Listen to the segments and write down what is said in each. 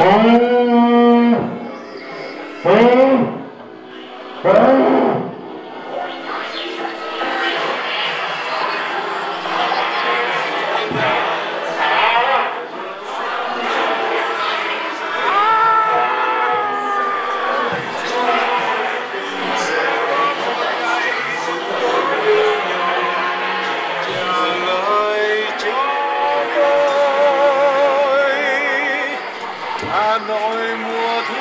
Four. Four. Nội mùa thu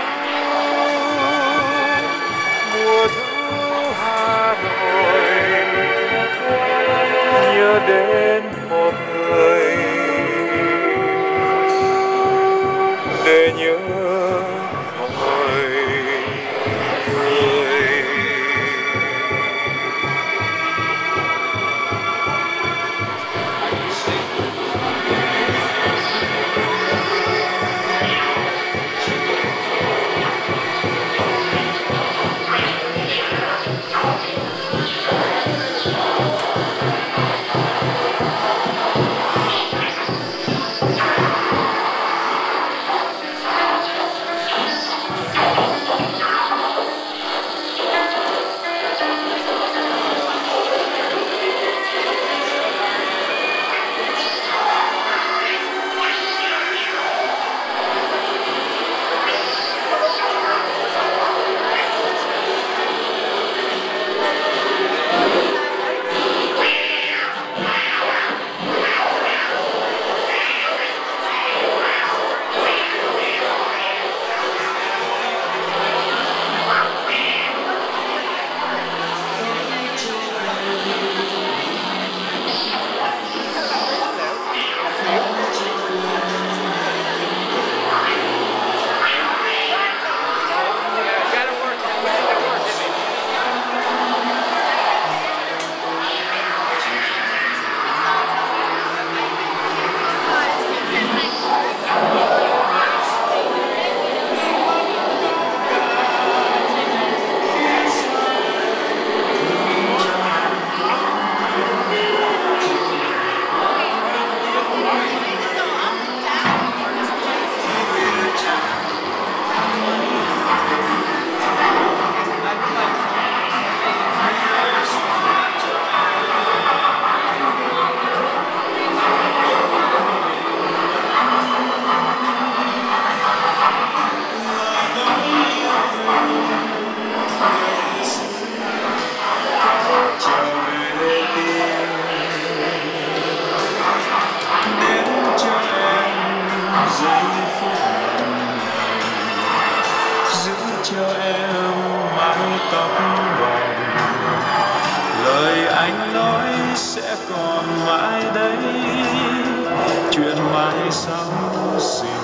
mùa thu Hà Nội. Nhớ đến một người. Để nhớ tóc vàng lời anh nói sẽ còn mãi đây. Chuyện mai sau xin